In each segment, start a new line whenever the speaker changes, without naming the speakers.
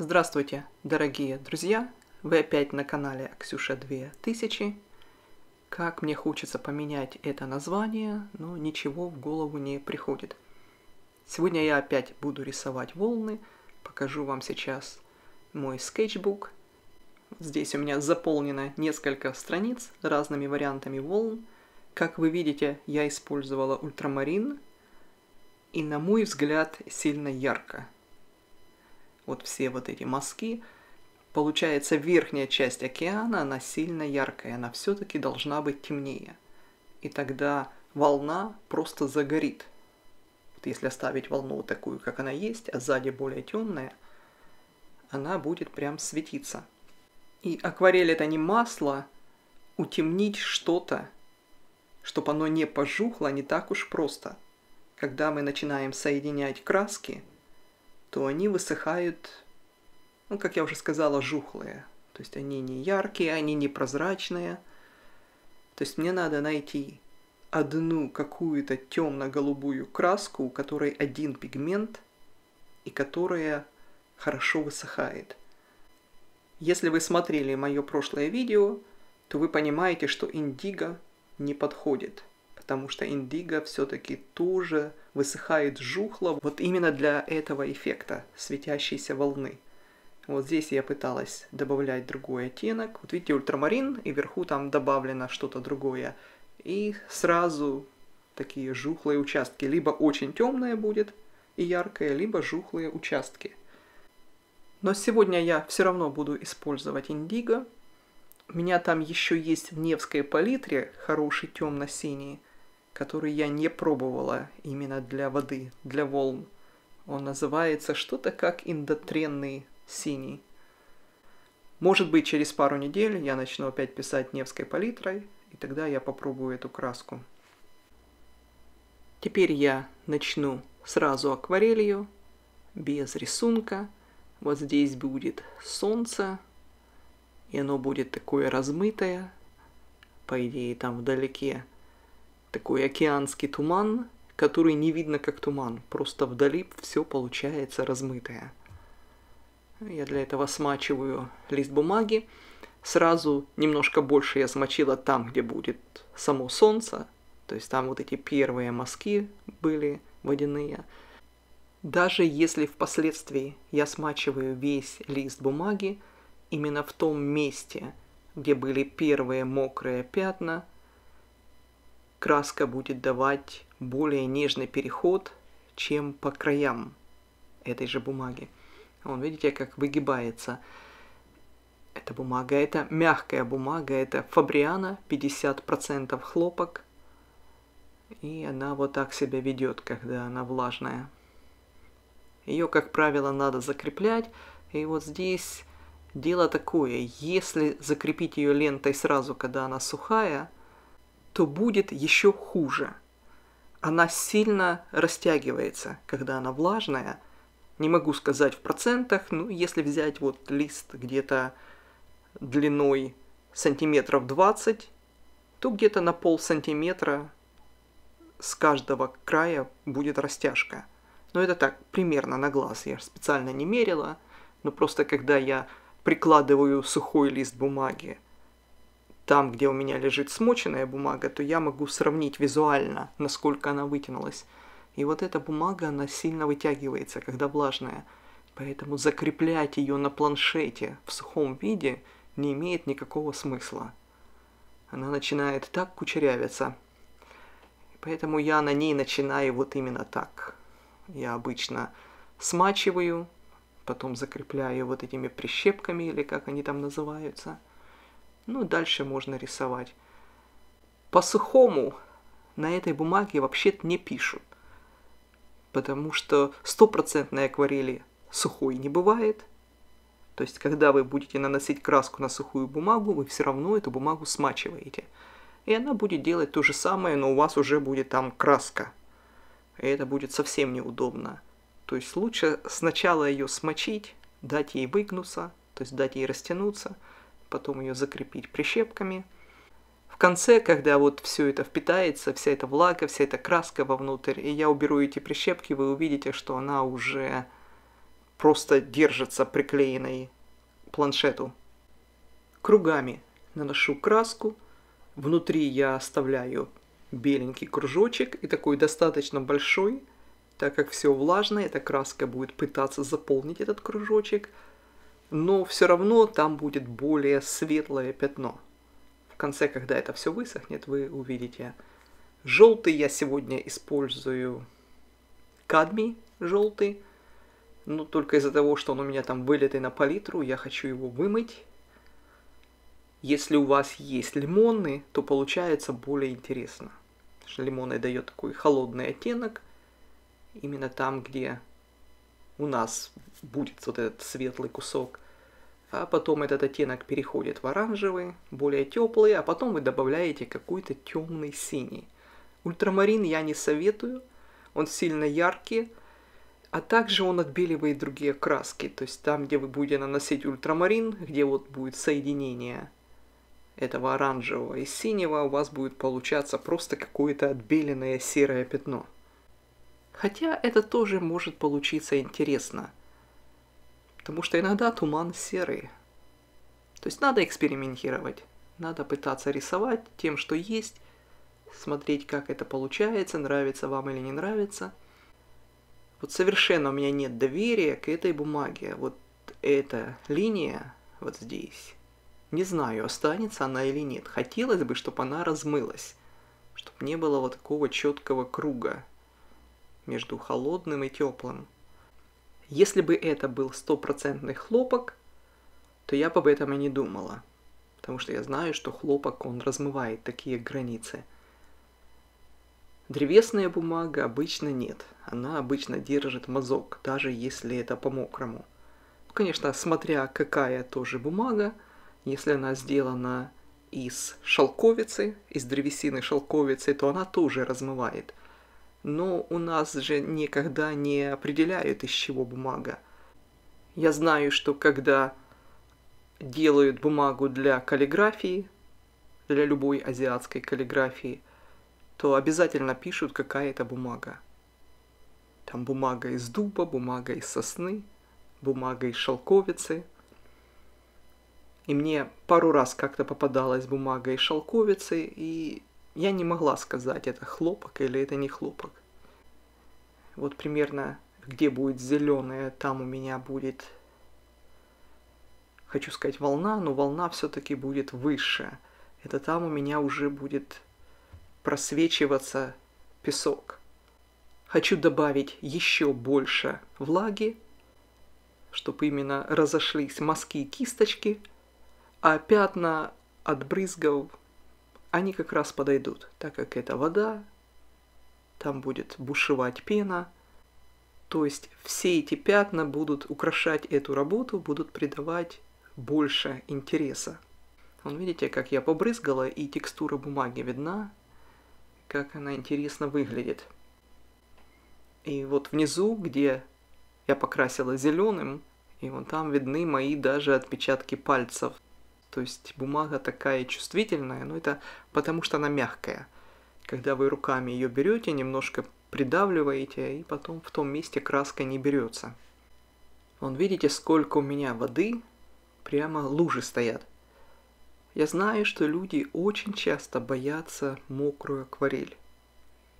Здравствуйте, дорогие друзья! Вы опять на канале Ксюша 2000. Как мне хочется поменять это название, но ничего в голову не приходит. Сегодня я опять буду рисовать волны. Покажу вам сейчас мой скетчбук. Здесь у меня заполнено несколько страниц разными вариантами волн. Как вы видите, я использовала ультрамарин, и на мой взгляд сильно ярко вот все вот эти мазки, получается верхняя часть океана, она сильно яркая, она все-таки должна быть темнее. И тогда волна просто загорит. Вот если оставить волну такую, как она есть, а сзади более темная, она будет прям светиться. И акварель это не масло, утемнить что-то, чтобы оно не пожухло, не так уж просто. Когда мы начинаем соединять краски – то они высыхают, ну, как я уже сказала, жухлые. То есть они не яркие, они не прозрачные. То есть мне надо найти одну какую-то темно-голубую краску, у которой один пигмент и которая хорошо высыхает. Если вы смотрели мое прошлое видео, то вы понимаете, что индиго не подходит потому что индиго все-таки тоже высыхает жухло вот именно для этого эффекта светящейся волны. Вот здесь я пыталась добавлять другой оттенок. Вот видите, ультрамарин, и вверху там добавлено что-то другое. И сразу такие жухлые участки. Либо очень темное будет и яркое, либо жухлые участки. Но сегодня я все равно буду использовать индиго. У меня там еще есть в Невской палитре хороший темно-синий который я не пробовала именно для воды, для волн. Он называется что-то как индотренный синий. Может быть, через пару недель я начну опять писать Невской палитрой, и тогда я попробую эту краску. Теперь я начну сразу акварелью, без рисунка. Вот здесь будет солнце, и оно будет такое размытое. По идее, там вдалеке такой океанский туман, который не видно как туман, просто вдали все получается размытое. Я для этого смачиваю лист бумаги. Сразу немножко больше я смочила там, где будет само солнце, то есть там вот эти первые мазки были водяные. Даже если впоследствии я смачиваю весь лист бумаги, именно в том месте, где были первые мокрые пятна – краска будет давать более нежный переход, чем по краям этой же бумаги. Вон, видите, как выгибается эта бумага. Это мягкая бумага, это фабриана, 50% хлопок. И она вот так себя ведет, когда она влажная. Ее, как правило, надо закреплять. И вот здесь дело такое, если закрепить ее лентой сразу, когда она сухая, то будет еще хуже. Она сильно растягивается, когда она влажная. Не могу сказать в процентах, но если взять вот лист где-то длиной сантиметров 20, то где-то на пол сантиметра с каждого края будет растяжка. Но это так, примерно на глаз. Я специально не мерила, но просто когда я прикладываю сухой лист бумаги там, где у меня лежит смоченная бумага, то я могу сравнить визуально, насколько она вытянулась. И вот эта бумага, она сильно вытягивается, когда влажная. Поэтому закреплять ее на планшете в сухом виде не имеет никакого смысла. Она начинает так кучерявиться. Поэтому я на ней начинаю вот именно так. Я обычно смачиваю, потом закрепляю вот этими прищепками, или как они там называются – ну, дальше можно рисовать. По-сухому на этой бумаге вообще-то не пишут. Потому что стопроцентной акварели сухой не бывает. То есть, когда вы будете наносить краску на сухую бумагу, вы все равно эту бумагу смачиваете. И она будет делать то же самое, но у вас уже будет там краска. И это будет совсем неудобно. То есть лучше сначала ее смочить, дать ей выгнуться, то есть дать ей растянуться – потом ее закрепить прищепками. В конце, когда вот все это впитается, вся эта влага, вся эта краска вовнутрь, и я уберу эти прищепки, вы увидите, что она уже просто держится приклеенной планшету. Кругами наношу краску, внутри я оставляю беленький кружочек и такой достаточно большой, так как все влажное, эта краска будет пытаться заполнить этот кружочек, но все равно там будет более светлое пятно. В конце, когда это все высохнет, вы увидите. Желтый я сегодня использую кадмий желтый, но только из-за того, что он у меня там вылитый на палитру, я хочу его вымыть. Если у вас есть лимонный, то получается более интересно. Потому что лимонный дает такой холодный оттенок, именно там, где у нас будет вот этот светлый кусок. А потом этот оттенок переходит в оранжевый, более теплый, а потом вы добавляете какой-то темный синий. Ультрамарин я не советую, он сильно яркий, а также он отбеливает другие краски. То есть там, где вы будете наносить ультрамарин, где вот будет соединение этого оранжевого и синего, у вас будет получаться просто какое-то отбеленное серое пятно. Хотя это тоже может получиться интересно. Потому что иногда туман серый. То есть надо экспериментировать. Надо пытаться рисовать тем, что есть, смотреть, как это получается, нравится вам или не нравится. Вот совершенно у меня нет доверия к этой бумаге. Вот эта линия вот здесь. Не знаю, останется она или нет. Хотелось бы, чтобы она размылась. Чтобы не было вот такого четкого круга между холодным и теплым. Если бы это был стопроцентный хлопок, то я бы об этом и не думала. Потому что я знаю, что хлопок, он размывает такие границы – Древесная бумага обычно нет. Она обычно держит мазок, даже если это по-мокрому. Конечно, смотря какая тоже бумага, если она сделана из шелковицы, из древесины шелковицы, то она тоже размывает. Но у нас же никогда не определяют, из чего бумага. Я знаю, что когда делают бумагу для каллиграфии, для любой азиатской каллиграфии, то обязательно пишут, какая это бумага. Там бумага из дуба, бумага из сосны, бумага из шелковицы. И мне пару раз как-то попадалась бумага из шелковицы, и я не могла сказать, это хлопок или это не хлопок. Вот примерно где будет зеленая, там у меня будет, хочу сказать, волна, но волна все-таки будет выше. Это там у меня уже будет просвечиваться песок. Хочу добавить еще больше влаги, чтобы именно разошлись мазки и кисточки, а пятна от брызгов, они как раз подойдут, так как это вода, там будет бушевать пена, то есть все эти пятна будут украшать эту работу, будут придавать больше интереса. Вон видите, как я побрызгала, и текстура бумаги видна, как она интересно выглядит. И вот внизу, где я покрасила зеленым, и вон там видны мои даже отпечатки пальцев. То есть бумага такая чувствительная, но это потому что она мягкая. Когда вы руками ее берете, немножко придавливаете, и потом в том месте краска не берется. Вон видите, сколько у меня воды, прямо лужи стоят. Я знаю, что люди очень часто боятся мокрую акварель.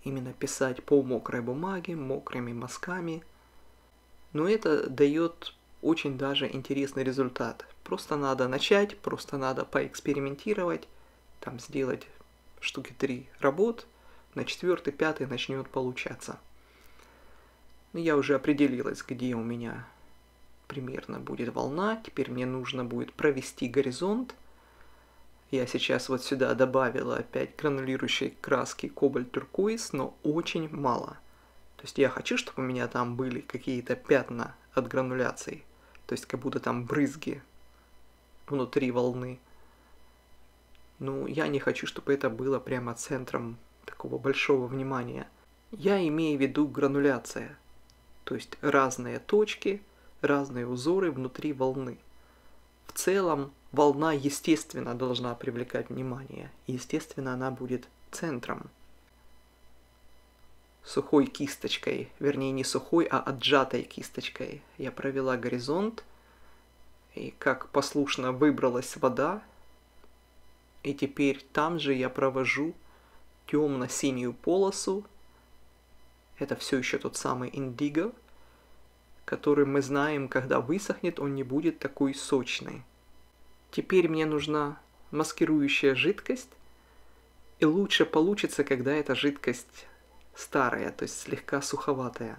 Именно писать по мокрой бумаге, мокрыми мазками. Но это дает очень даже интересный результат. Просто надо начать, просто надо поэкспериментировать, там сделать штуки три работ, на четвертый, пятый начнет получаться. Но я уже определилась, где у меня примерно будет волна. Теперь мне нужно будет провести горизонт – я сейчас вот сюда добавила опять гранулирующей краски кобальт туркуиз, но очень мало. То есть я хочу, чтобы у меня там были какие-то пятна от грануляции. То есть как будто там брызги внутри волны. Ну, я не хочу, чтобы это было прямо центром такого большого внимания. Я имею в виду грануляция. То есть разные точки, разные узоры внутри волны. В целом волна, естественно, должна привлекать внимание. И, естественно, она будет центром. Сухой кисточкой, вернее не сухой, а отжатой кисточкой. Я провела горизонт, и как послушно выбралась вода, и теперь там же я провожу темно-синюю полосу. Это все еще тот самый индиго, который мы знаем, когда высохнет, он не будет такой сочный. Теперь мне нужна маскирующая жидкость, и лучше получится, когда эта жидкость старая, то есть слегка суховатая.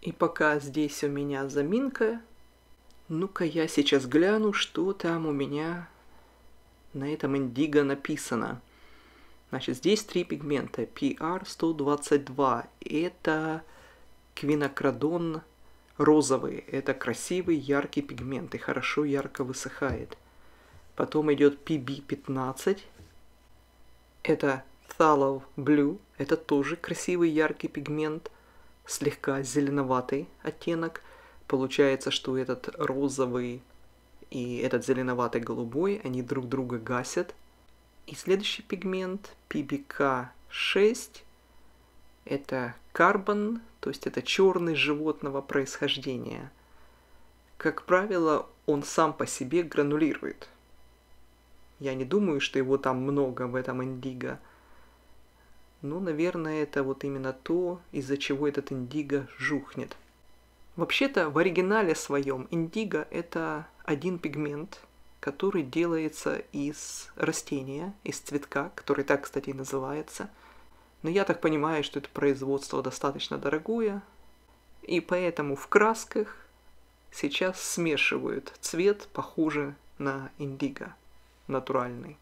И пока здесь у меня заминка, ну-ка я сейчас гляну, что там у меня на этом индиго написано. Значит, здесь три пигмента. PR122. Это квинокрадон розовый. Это красивый, яркий пигмент и хорошо ярко высыхает. Потом идет PB15. Это Phthalo Blue. Это тоже красивый, яркий пигмент. Слегка зеленоватый оттенок. Получается, что этот розовый и этот зеленоватый голубой, они друг друга гасят. И следующий пигмент PBK6 это карбон, то есть это черный животного происхождения. Как правило, он сам по себе гранулирует. Я не думаю, что его там много в этом индиго. Но, наверное, это вот именно то, из-за чего этот индиго жухнет. Вообще-то в оригинале своем индиго это один пигмент, который делается из растения, из цветка, который так, кстати, и называется. Но я так понимаю, что это производство достаточно дорогое, и поэтому в красках сейчас смешивают цвет, похожий на индиго, натуральный.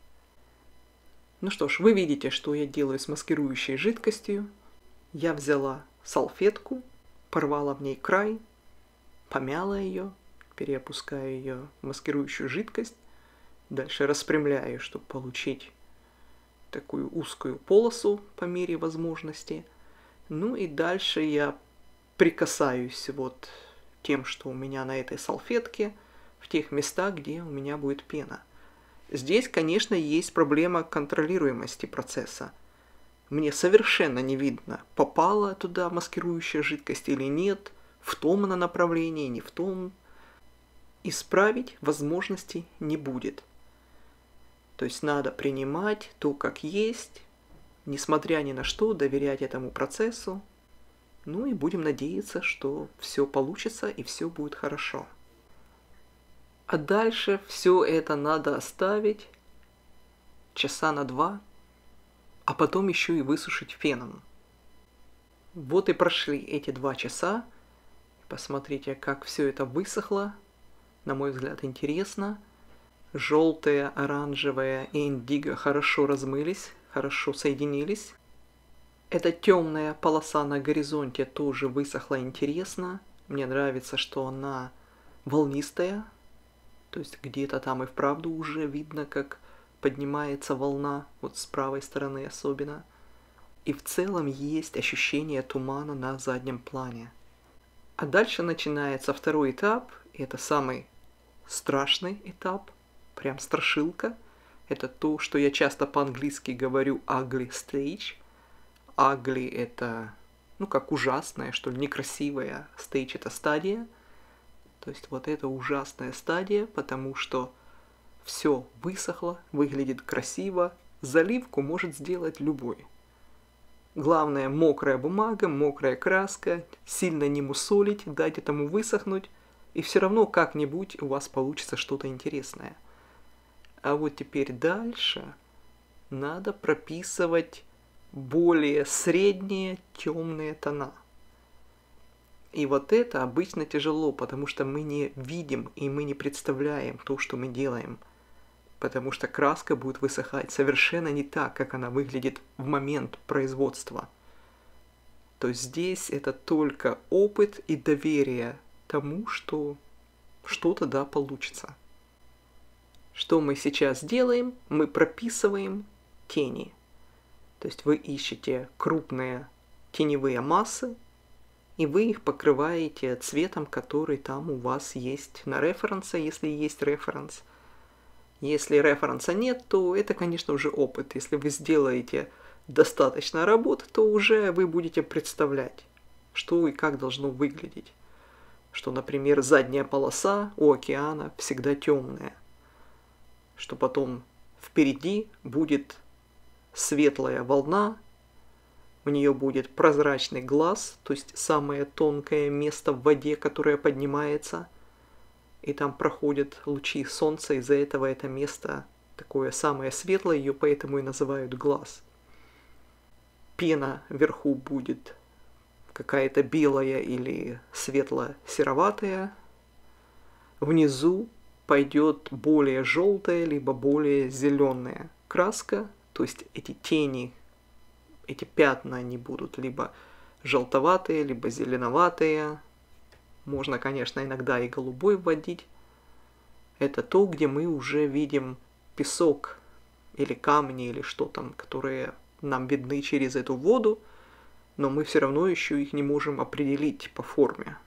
Ну что ж, вы видите, что я делаю с маскирующей жидкостью. Я взяла салфетку, порвала в ней край, помяла ее, переопускаю ее в маскирующую жидкость, дальше распрямляю, чтобы получить такую узкую полосу по мере возможности. Ну и дальше я прикасаюсь вот тем, что у меня на этой салфетке, в тех местах, где у меня будет пена. Здесь, конечно, есть проблема контролируемости процесса. Мне совершенно не видно, попала туда маскирующая жидкость или нет, в том она направлении, не в том. Исправить возможности не будет. То есть надо принимать то, как есть, несмотря ни на что, доверять этому процессу. Ну и будем надеяться, что все получится и все будет хорошо. А дальше все это надо оставить часа на два, а потом еще и высушить феном. Вот и прошли эти два часа. Посмотрите, как все это высохло. На мой взгляд, интересно желтое, оранжевое и индиго хорошо размылись, хорошо соединились. Эта темная полоса на горизонте тоже высохла интересно. Мне нравится, что она волнистая, то есть где-то там и вправду уже видно, как поднимается волна, вот с правой стороны особенно. И в целом есть ощущение тумана на заднем плане. А дальше начинается второй этап, и это самый страшный этап прям страшилка. Это то, что я часто по-английски говорю ugly stage. Ugly это, ну, как ужасная, что ли, некрасивая. Stage это стадия. То есть вот это ужасная стадия, потому что все высохло, выглядит красиво. Заливку может сделать любой. Главное, мокрая бумага, мокрая краска, сильно не мусолить, дать этому высохнуть, и все равно как-нибудь у вас получится что-то интересное. А вот теперь дальше надо прописывать более средние темные тона. И вот это обычно тяжело, потому что мы не видим и мы не представляем то, что мы делаем. Потому что краска будет высыхать совершенно не так, как она выглядит в момент производства. То здесь это только опыт и доверие тому, что что-то да получится. Что мы сейчас делаем? Мы прописываем тени. То есть вы ищете крупные теневые массы, и вы их покрываете цветом, который там у вас есть на референсе, если есть референс. Если референса нет, то это, конечно, уже опыт. Если вы сделаете достаточно работы, то уже вы будете представлять, что и как должно выглядеть. Что, например, задняя полоса у океана всегда темная. Что потом впереди будет светлая волна, у нее будет прозрачный глаз, то есть самое тонкое место в воде, которое поднимается, и там проходят лучи солнца, из-за этого это место такое самое светлое, ее поэтому и называют глаз. Пена вверху будет какая-то белая или светло-сероватая. Внизу пойдет более желтая, либо более зеленая краска, то есть эти тени, эти пятна, они будут либо желтоватые, либо зеленоватые. Можно, конечно, иногда и голубой вводить. Это то, где мы уже видим песок или камни или что там, которые нам видны через эту воду, но мы все равно еще их не можем определить по форме.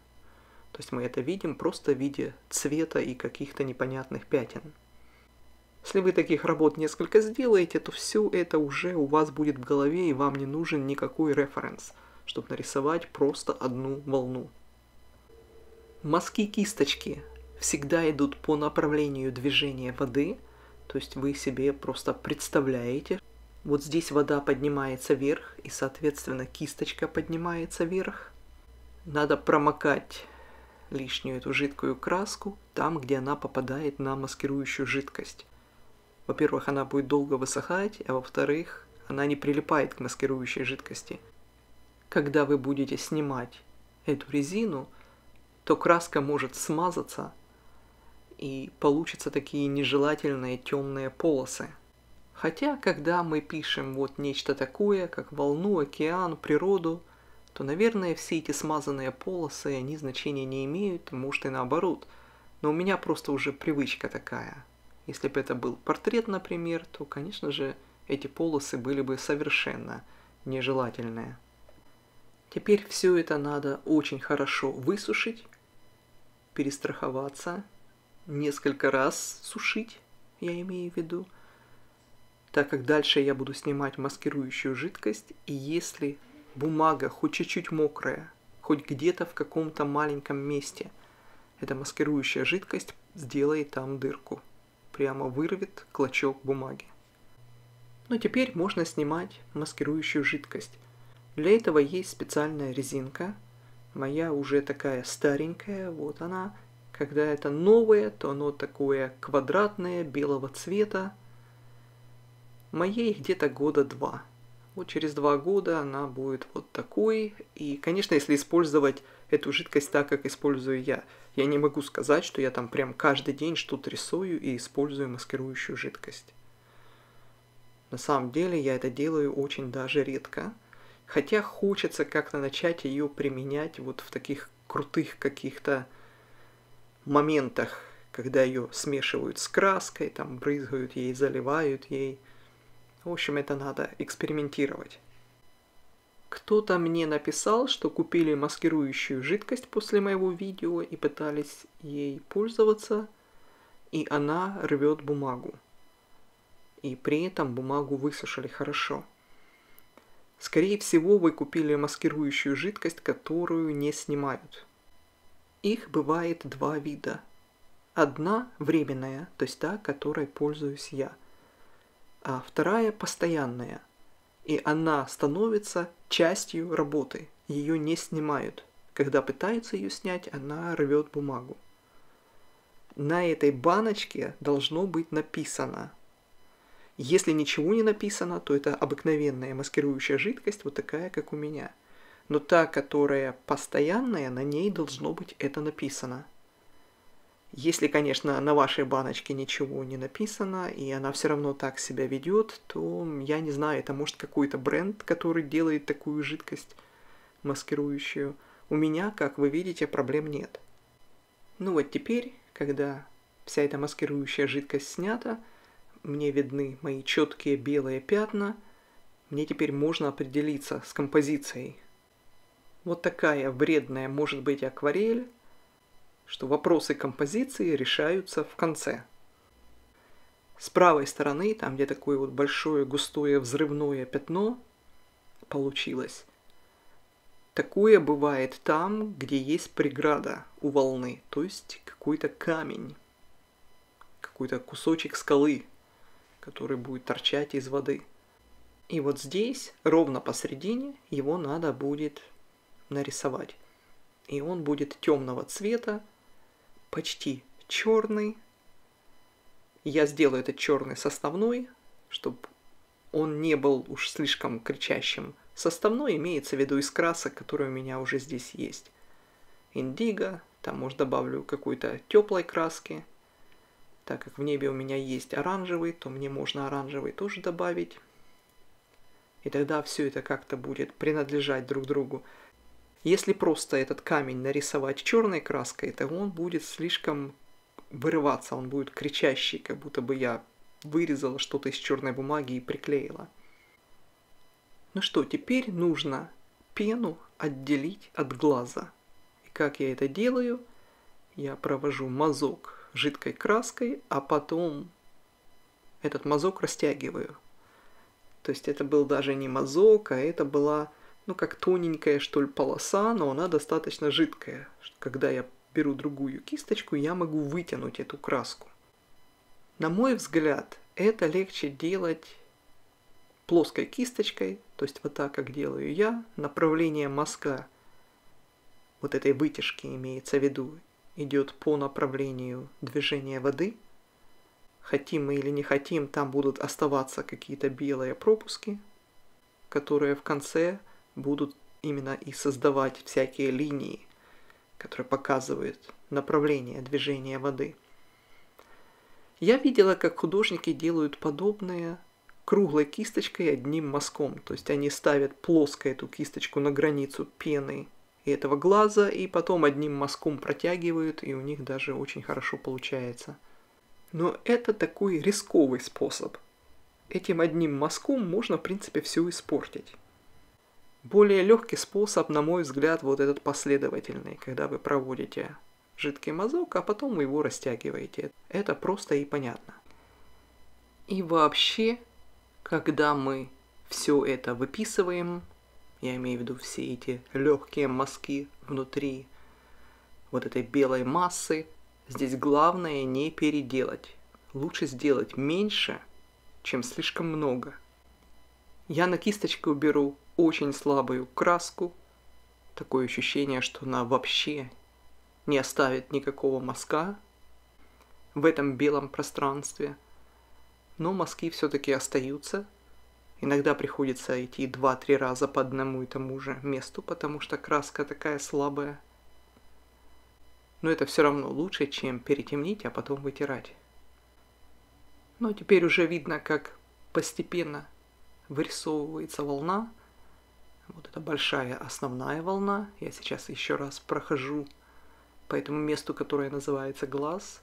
То есть мы это видим просто в виде цвета и каких-то непонятных пятен. Если вы таких работ несколько сделаете, то все это уже у вас будет в голове, и вам не нужен никакой референс, чтобы нарисовать просто одну волну. Мазки кисточки всегда идут по направлению движения воды, то есть вы себе просто представляете, вот здесь вода поднимается вверх, и, соответственно, кисточка поднимается вверх. Надо промокать лишнюю эту жидкую краску там, где она попадает на маскирующую жидкость. Во-первых, она будет долго высыхать, а во-вторых, она не прилипает к маскирующей жидкости. Когда вы будете снимать эту резину, то краска может смазаться, и получатся такие нежелательные темные полосы. Хотя, когда мы пишем вот нечто такое, как волну, океан, природу, то, наверное, все эти смазанные полосы, они значения не имеют, может и наоборот. Но у меня просто уже привычка такая. Если бы это был портрет, например, то, конечно же, эти полосы были бы совершенно нежелательные. Теперь все это надо очень хорошо высушить, перестраховаться, несколько раз сушить, я имею в виду, так как дальше я буду снимать маскирующую жидкость, и если бумага хоть чуть-чуть мокрая, хоть где-то в каком-то маленьком месте, эта маскирующая жидкость сделает там дырку. Прямо вырвет клочок бумаги. Но теперь можно снимать маскирующую жидкость. Для этого есть специальная резинка. Моя уже такая старенькая, вот она. Когда это новое, то оно такое квадратное, белого цвета. Моей где-то года два. Вот через два года она будет вот такой. И, конечно, если использовать эту жидкость так, как использую я, я не могу сказать, что я там прям каждый день что-то рисую и использую маскирующую жидкость. На самом деле я это делаю очень даже редко. Хотя хочется как-то начать ее применять вот в таких крутых каких-то моментах, когда ее смешивают с краской, там брызгают ей, заливают ей – в общем, это надо экспериментировать. Кто-то мне написал, что купили маскирующую жидкость после моего видео и пытались ей пользоваться, и она рвет бумагу. И при этом бумагу высушили хорошо. Скорее всего, вы купили маскирующую жидкость, которую не снимают. Их бывает два вида. Одна временная, то есть та, которой пользуюсь я – а вторая постоянная. И она становится частью работы. Ее не снимают. Когда пытаются ее снять, она рвет бумагу. На этой баночке должно быть написано. Если ничего не написано, то это обыкновенная маскирующая жидкость, вот такая, как у меня. Но та, которая постоянная, на ней должно быть это написано – если, конечно, на вашей баночке ничего не написано, и она все равно так себя ведет, то я не знаю, это может какой-то бренд, который делает такую жидкость маскирующую. У меня, как вы видите, проблем нет. Ну вот теперь, когда вся эта маскирующая жидкость снята, мне видны мои четкие белые пятна, мне теперь можно определиться с композицией. Вот такая вредная может быть акварель, что вопросы композиции решаются в конце. С правой стороны, там где такое вот большое густое взрывное пятно, получилось. Такое бывает там, где есть преграда у волны, то есть какой-то камень, какой-то кусочек скалы, который будет торчать из воды. И вот здесь, ровно посередине, его надо будет нарисовать. И он будет темного цвета, почти черный. Я сделаю этот черный составной, чтобы он не был уж слишком кричащим. Составной имеется в виду из красок, которые у меня уже здесь есть. Индиго, там, может, добавлю какой-то теплой краски. Так как в небе у меня есть оранжевый, то мне можно оранжевый тоже добавить. И тогда все это как-то будет принадлежать друг другу. Если просто этот камень нарисовать черной краской, то он будет слишком вырываться, он будет кричащий, как будто бы я вырезала что-то из черной бумаги и приклеила. Ну что, теперь нужно пену отделить от глаза. И как я это делаю? Я провожу мазок жидкой краской, а потом этот мазок растягиваю. То есть это был даже не мазок, а это была, ну, как тоненькая, что ли, полоса, но она достаточно жидкая. Когда я беру другую кисточку, я могу вытянуть эту краску. На мой взгляд, это легче делать плоской кисточкой, то есть вот так, как делаю я, направление мазка вот этой вытяжки имеется в виду, идет по направлению движения воды. Хотим мы или не хотим, там будут оставаться какие-то белые пропуски, которые в конце будут именно и создавать всякие линии, которые показывают направление движения воды – я видела, как художники делают подобное круглой кисточкой одним мазком. То есть они ставят плоско эту кисточку на границу пены и этого глаза, и потом одним мазком протягивают, и у них даже очень хорошо получается. Но это такой рисковый способ. Этим одним мазком можно, в принципе, все испортить. Более легкий способ, на мой взгляд, вот этот последовательный, когда вы проводите жидкий мазок, а потом вы его растягиваете. Это просто и понятно. И вообще, когда мы все это выписываем, я имею в виду все эти легкие мазки внутри вот этой белой массы, здесь главное не переделать. Лучше сделать меньше, чем слишком много. Я на кисточку беру очень слабую краску, такое ощущение, что она вообще не оставит никакого мазка в этом белом пространстве. Но мазки все-таки остаются. Иногда приходится идти два-три раза по одному и тому же месту, потому что краска такая слабая. Но это все равно лучше, чем перетемнить, а потом вытирать. Но теперь уже видно, как постепенно вырисовывается волна. Вот это большая основная волна. Я сейчас еще раз прохожу по этому месту, которое называется глаз.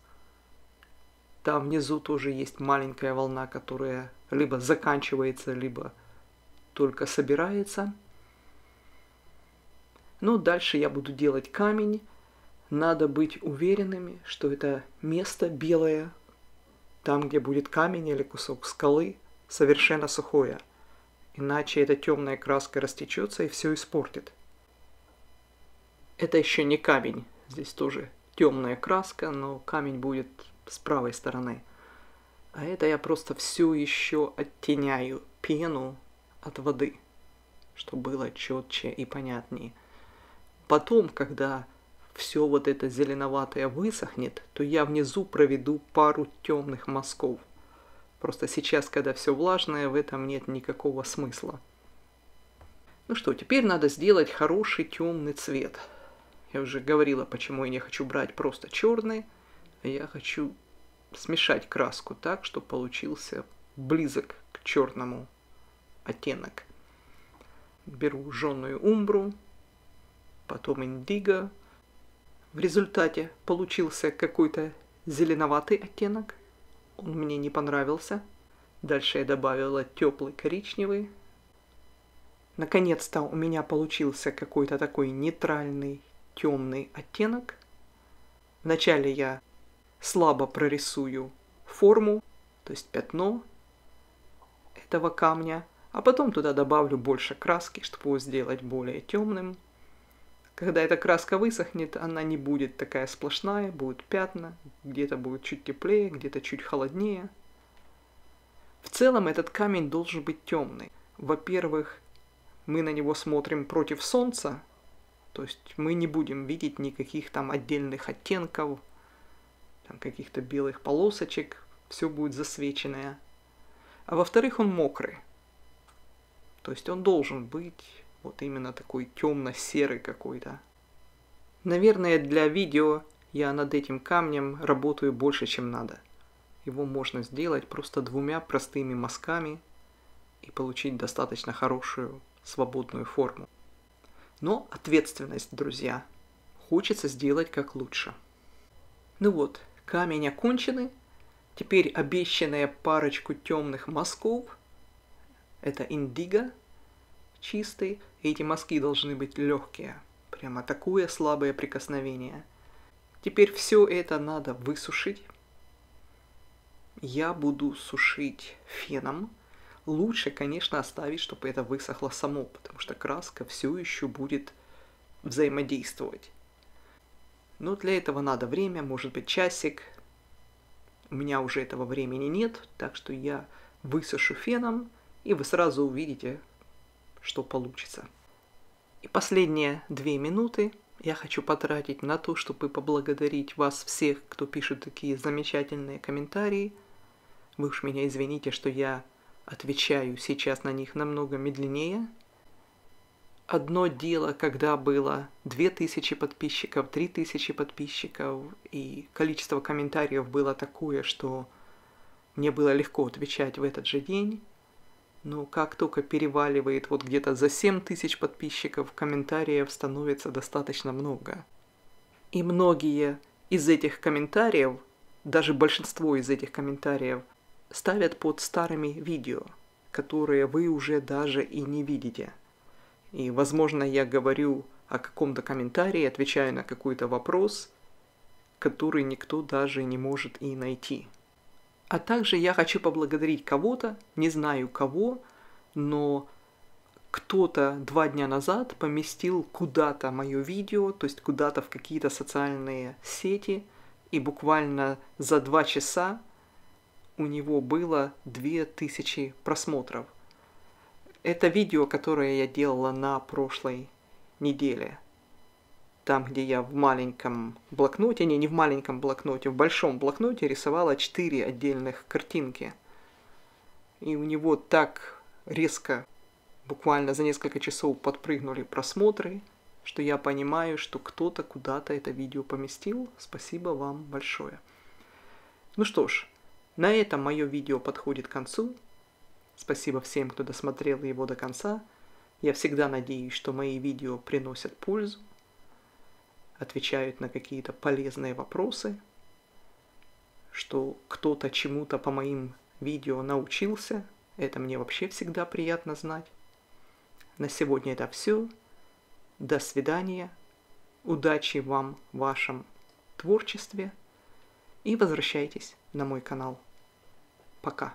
Там внизу тоже есть маленькая волна, которая либо заканчивается, либо только собирается. Но дальше я буду делать камень. Надо быть уверенными, что это место белое, там, где будет камень или кусок скалы, совершенно сухое. Иначе эта темная краска растечется и все испортит. Это еще не камень, Здесь тоже темная краска, но камень будет с правой стороны. А это я просто все еще оттеняю пену от воды, чтобы было четче и понятнее. Потом, когда все вот это зеленоватое высохнет, то я внизу проведу пару темных мазков. Просто сейчас, когда все влажное, в этом нет никакого смысла. Ну что, теперь надо сделать хороший темный цвет – я уже говорила, почему я не хочу брать просто черный, а я хочу смешать краску так, чтобы получился близок к черному оттенок. Беру жженую умбру, потом индиго. В результате получился какой-то зеленоватый оттенок. Он мне не понравился. Дальше я добавила теплый коричневый. Наконец-то у меня получился какой-то такой нейтральный темный оттенок. Вначале я слабо прорисую форму, то есть пятно этого камня, А потом туда добавлю больше краски, чтобы его сделать более темным. Когда эта краска высохнет, она не будет такая сплошная, будут пятна, где-то будет чуть теплее, где-то чуть холоднее. В целом этот камень должен быть темный. Во-первых, мы на него смотрим против солнца, то есть мы не будем видеть никаких там отдельных оттенков, там каких-то белых полосочек, все будет засвеченное. А во-вторых, он мокрый. То есть он должен быть вот именно такой темно-серый какой-то. Наверное, для видео я над этим камнем работаю больше, чем надо. Его можно сделать просто двумя простыми мазками и получить достаточно хорошую свободную форму. Но ответственность, друзья. Хочется сделать как лучше. Ну вот, камень окончены. Теперь обещанная парочку темных мазков. Это индиго чистый. Эти мазки должны быть легкие. Прямо такое слабое прикосновение. Теперь все это надо высушить. Я буду сушить феном лучше, конечно, оставить, чтобы это высохло само, потому что краска все еще будет взаимодействовать. Но для этого надо время, может быть часик. У меня уже этого времени нет, так что я высушу феном, и вы сразу увидите, что получится. И последние две минуты я хочу потратить на то, чтобы поблагодарить вас всех, кто пишет такие замечательные комментарии. Вы уж меня извините, что я отвечаю сейчас на них намного медленнее. Одно дело, когда было 2000 подписчиков, 3000 подписчиков, и количество комментариев было такое, что мне было легко отвечать в этот же день. Но как только переваливает вот где-то за 7000 подписчиков, комментариев становится достаточно много. И многие из этих комментариев, даже большинство из этих комментариев – ставят под старыми видео, которые вы уже даже и не видите. И, возможно, я говорю о каком-то комментарии, отвечаю на какой-то вопрос, который никто даже не может и найти. А также я хочу поблагодарить кого-то, не знаю кого, но кто-то два дня назад поместил куда-то мое видео, то есть куда-то в какие-то социальные сети, и буквально за два часа у него было 2000 просмотров. Это видео, которое я делала на прошлой неделе. Там, где я в маленьком блокноте, не, не в маленьком блокноте, в большом блокноте рисовала 4 отдельных картинки. И у него так резко, буквально за несколько часов подпрыгнули просмотры, что я понимаю, что кто-то куда-то это видео поместил. Спасибо вам большое. Ну что ж, на этом мое видео подходит к концу. Спасибо всем, кто досмотрел его до конца. Я всегда надеюсь, что мои видео приносят пользу, отвечают на какие-то полезные вопросы, что кто-то чему-то по моим видео научился. Это мне вообще всегда приятно знать. На сегодня это все. До свидания. Удачи вам в вашем творчестве. И возвращайтесь на мой канал. Пока.